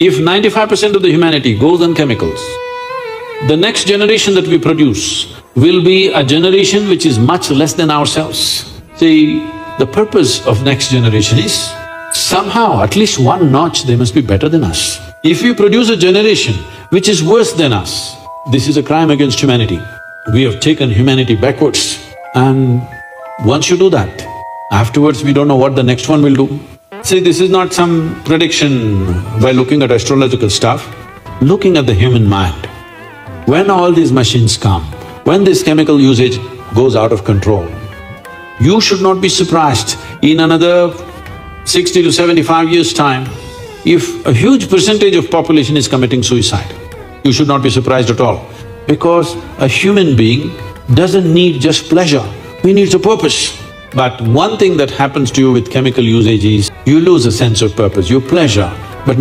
If ninety-five percent of the humanity goes on chemicals, the next generation that we produce will be a generation which is much less than ourselves. See, the purpose of next generation is somehow, at least one notch, they must be better than us. If we produce a generation which is worse than us, this is a crime against humanity. We have taken humanity backwards and once you do that, afterwards we don't know what the next one will do. See, this is not some prediction by looking at astrological stuff, looking at the human mind. When all these machines come, when this chemical usage goes out of control, you should not be surprised in another sixty to seventy-five years' time, if a huge percentage of population is committing suicide, you should not be surprised at all. Because a human being doesn't need just pleasure, he needs a purpose. But one thing that happens to you with chemical usage is, you lose a sense of purpose, your pleasure